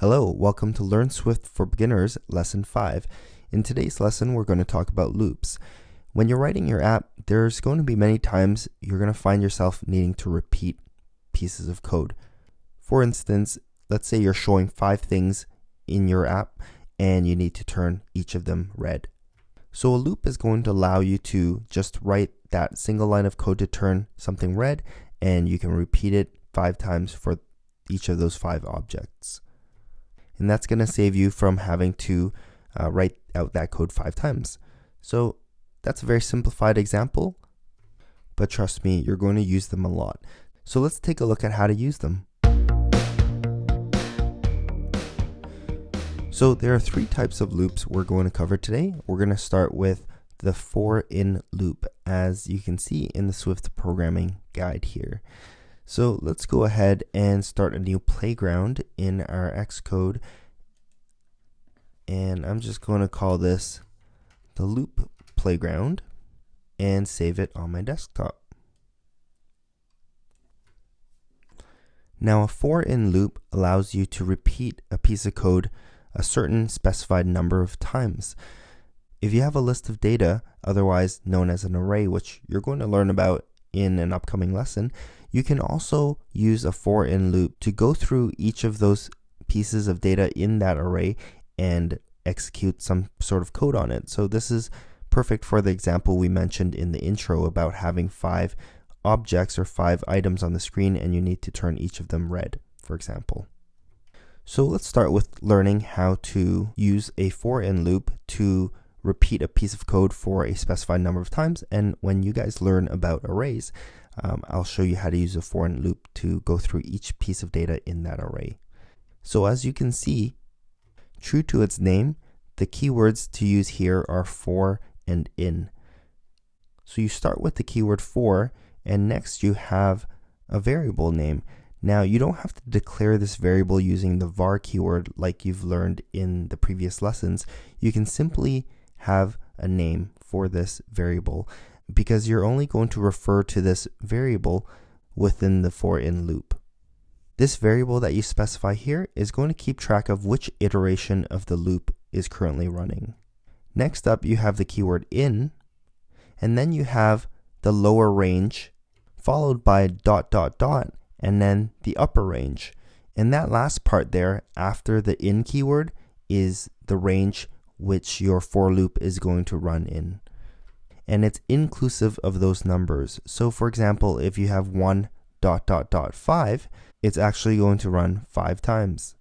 Hello, welcome to Learn Swift for Beginners, Lesson 5. In today's lesson, we're going to talk about loops. When you're writing your app, there's going to be many times you're going to find yourself needing to repeat pieces of code. For instance, let's say you're showing five things in your app and you need to turn each of them red. So a loop is going to allow you to just write that single line of code to turn something red and you can repeat it five times for each of those five objects and that's going to save you from having to uh, write out that code five times. So that's a very simplified example, but trust me, you're going to use them a lot. So let's take a look at how to use them. So there are three types of loops we're going to cover today. We're going to start with the for in loop as you can see in the Swift programming guide here. So let's go ahead and start a new playground in our Xcode. And I'm just going to call this the loop playground and save it on my desktop. Now a for in loop allows you to repeat a piece of code a certain specified number of times. If you have a list of data, otherwise known as an array, which you're going to learn about in an upcoming lesson, you can also use a for in loop to go through each of those pieces of data in that array and execute some sort of code on it. So this is perfect for the example we mentioned in the intro about having five objects or five items on the screen and you need to turn each of them red, for example. So let's start with learning how to use a for in loop to repeat a piece of code for a specified number of times. And when you guys learn about arrays, um, I'll show you how to use a for loop to go through each piece of data in that array. So as you can see, true to its name, the keywords to use here are for and in. So you start with the keyword for, and next you have a variable name. Now you don't have to declare this variable using the var keyword like you've learned in the previous lessons. You can simply have a name for this variable because you're only going to refer to this variable within the for in loop. This variable that you specify here is going to keep track of which iteration of the loop is currently running. Next up, you have the keyword in, and then you have the lower range, followed by dot dot dot, and then the upper range. And that last part there, after the in keyword, is the range which your for loop is going to run in and it's inclusive of those numbers. So for example, if you have 1 dot dot dot 5, it's actually going to run 5 times.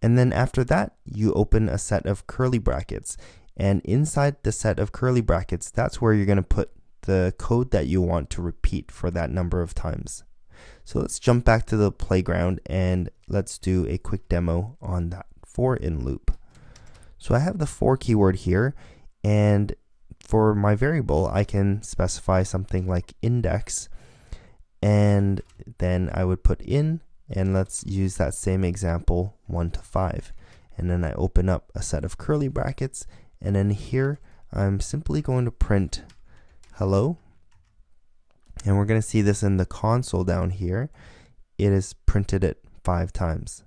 And then after that, you open a set of curly brackets. And inside the set of curly brackets, that's where you're going to put the code that you want to repeat for that number of times. So let's jump back to the playground and let's do a quick demo on that for in loop. So I have the for keyword here and for my variable, I can specify something like index, and then I would put in, and let's use that same example, 1 to 5. And then I open up a set of curly brackets, and then here I'm simply going to print hello. And we're going to see this in the console down here. It is printed it five times.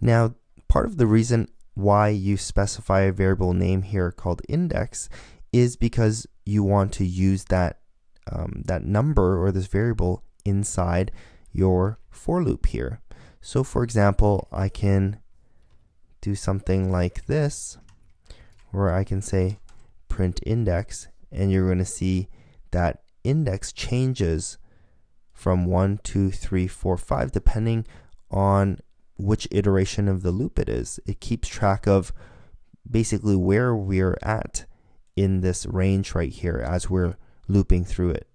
Now, part of the reason why you specify a variable name here called index is because you want to use that um, that number or this variable inside your for loop here. So for example, I can do something like this where I can say print index and you're going to see that index changes from 1, 2, 3, 4, 5 depending on which iteration of the loop it is. It keeps track of basically where we're at in this range right here as we're looping through it.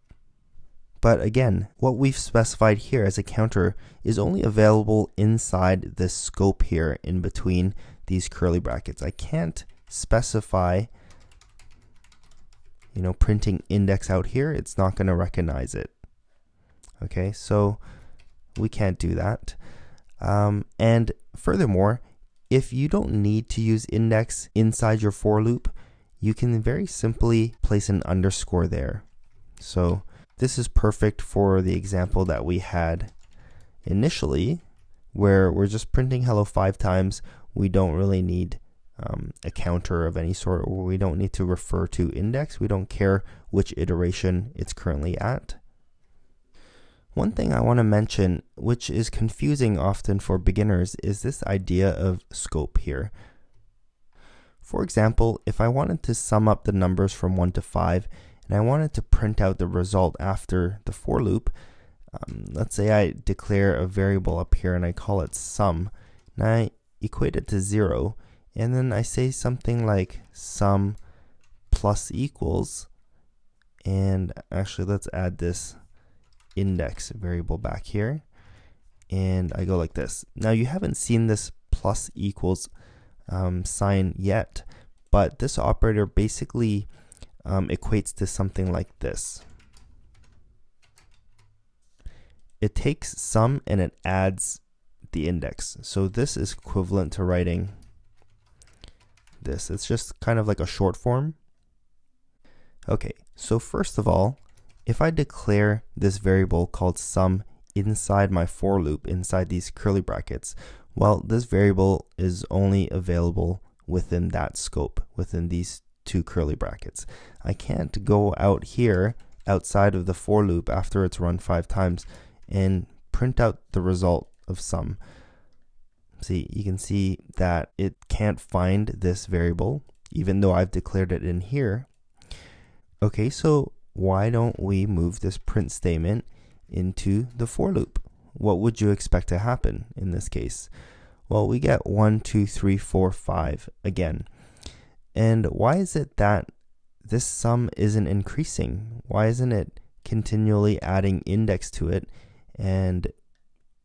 But again, what we've specified here as a counter is only available inside the scope here in between these curly brackets. I can't specify, you know, printing index out here. It's not going to recognize it. Okay, so we can't do that. Um, and furthermore, if you don't need to use index inside your for loop, you can very simply place an underscore there. So this is perfect for the example that we had initially where we're just printing hello five times. We don't really need um, a counter of any sort, or we don't need to refer to index. We don't care which iteration it's currently at. One thing I want to mention, which is confusing often for beginners, is this idea of scope here. For example, if I wanted to sum up the numbers from 1 to 5, and I wanted to print out the result after the for loop, um, let's say I declare a variable up here and I call it sum, and I equate it to 0, and then I say something like sum plus equals, and actually let's add this index variable back here, and I go like this. Now you haven't seen this plus equals um, sign yet, but this operator basically um, equates to something like this. It takes sum and it adds the index. So this is equivalent to writing this. It's just kind of like a short form. Okay, so first of all, if I declare this variable called sum inside my for loop, inside these curly brackets, well, this variable is only available within that scope, within these two curly brackets. I can't go out here outside of the for loop after it's run five times and print out the result of sum. See, you can see that it can't find this variable, even though I've declared it in here. Okay, so why don't we move this print statement into the for loop? What would you expect to happen in this case? Well, we get 1, 2, 3, 4, 5 again. And why is it that this sum isn't increasing? Why isn't it continually adding index to it? And,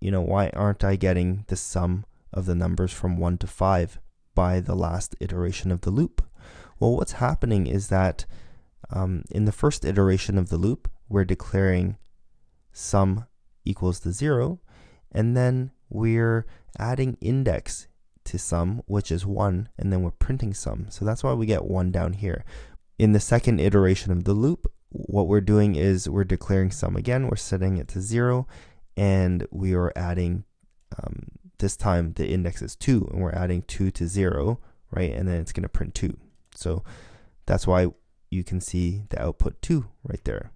you know, why aren't I getting the sum of the numbers from 1 to 5 by the last iteration of the loop? Well, what's happening is that um, in the first iteration of the loop, we're declaring sum equals to 0, and then we're adding index to sum, which is 1, and then we're printing sum. So that's why we get 1 down here. In the second iteration of the loop, what we're doing is we're declaring sum again, we're setting it to 0, and we are adding um, this time the index is 2 and we're adding 2 to 0 right and then it's going to print 2 so that's why you can see the output 2 right there.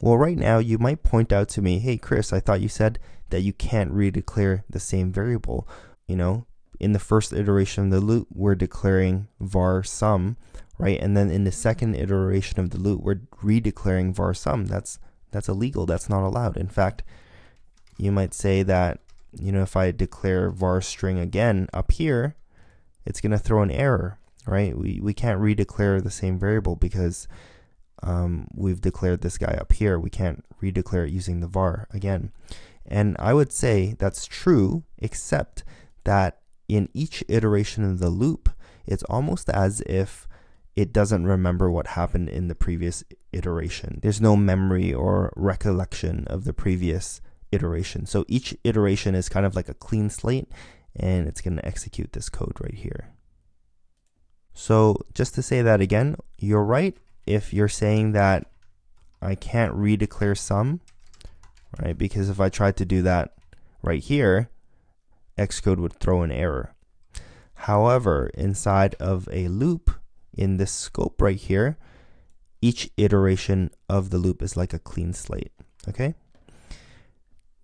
Well right now you might point out to me hey Chris I thought you said that you can't redeclare the same variable. You know in the first iteration of the loop we're declaring var sum right? And then in the second iteration of the loop we're redeclaring var sum. That's that's illegal. That's not allowed. In fact you might say that you know, if I declare var string again up here, it's going to throw an error, right? We, we can't redeclare the same variable because um, we've declared this guy up here. We can't redeclare it using the var again. And I would say that's true, except that in each iteration of the loop, it's almost as if it doesn't remember what happened in the previous iteration. There's no memory or recollection of the previous iteration. So each iteration is kind of like a clean slate and it's going to execute this code right here. So just to say that again, you're right if you're saying that I can't redeclare sum, right? Because if I tried to do that right here, Xcode would throw an error. However, inside of a loop in this scope right here, each iteration of the loop is like a clean slate, okay?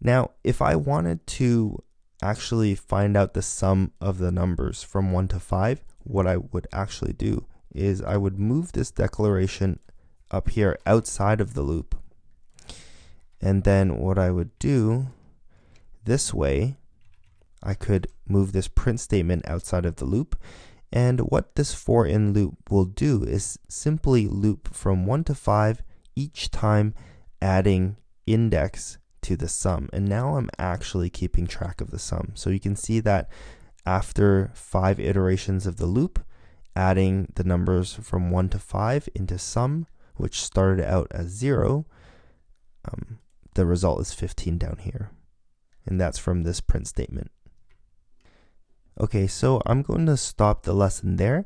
Now, if I wanted to actually find out the sum of the numbers from 1 to 5, what I would actually do is I would move this declaration up here outside of the loop. And then what I would do this way, I could move this print statement outside of the loop. And what this for in loop will do is simply loop from 1 to 5 each time adding index to the sum. And now I'm actually keeping track of the sum. So you can see that after five iterations of the loop, adding the numbers from 1 to 5 into sum, which started out as 0, um, the result is 15 down here. And that's from this print statement. Okay, so I'm going to stop the lesson there.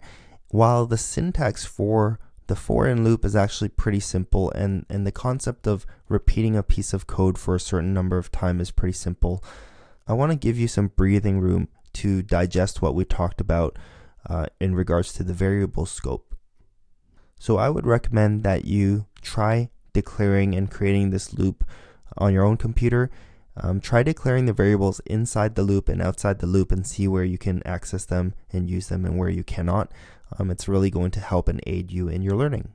While the syntax for the for in loop is actually pretty simple and, and the concept of repeating a piece of code for a certain number of time is pretty simple. I want to give you some breathing room to digest what we talked about uh, in regards to the variable scope. So I would recommend that you try declaring and creating this loop on your own computer. Um, try declaring the variables inside the loop and outside the loop and see where you can access them and use them and where you cannot. Um, it's really going to help and aid you in your learning.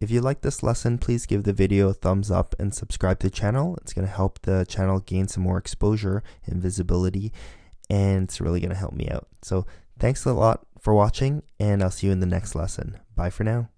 If you like this lesson, please give the video a thumbs up and subscribe to the channel. It's going to help the channel gain some more exposure and visibility, and it's really going to help me out. So thanks a lot for watching, and I'll see you in the next lesson. Bye for now.